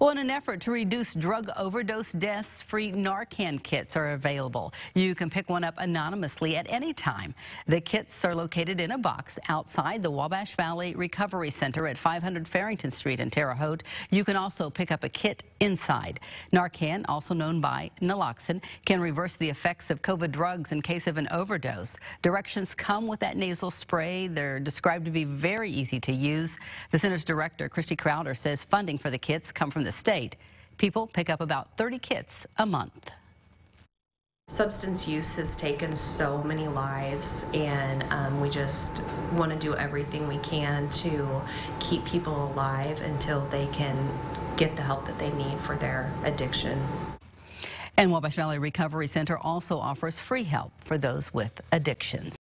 Well, in an effort to reduce drug overdose deaths, free Narcan kits are available. You can pick one up anonymously at any time. The kits are located in a box outside the Wabash Valley Recovery Center at 500 Farrington Street in Terre Haute. You can also pick up a kit inside. Narcan, also known by naloxone, can reverse the effects of opioid drugs in case of an overdose. Directions come with that nasal spray. They're described to be very easy to use. The center's director, Christy Crowder, says funding for the kits come from the state. People pick up about 30 kits a month. Substance use has taken so many lives, and um, we just want to do everything we can to keep people alive until they can get the help that they need for their addiction. And Wabash Valley Recovery Center also offers free help for those with addictions.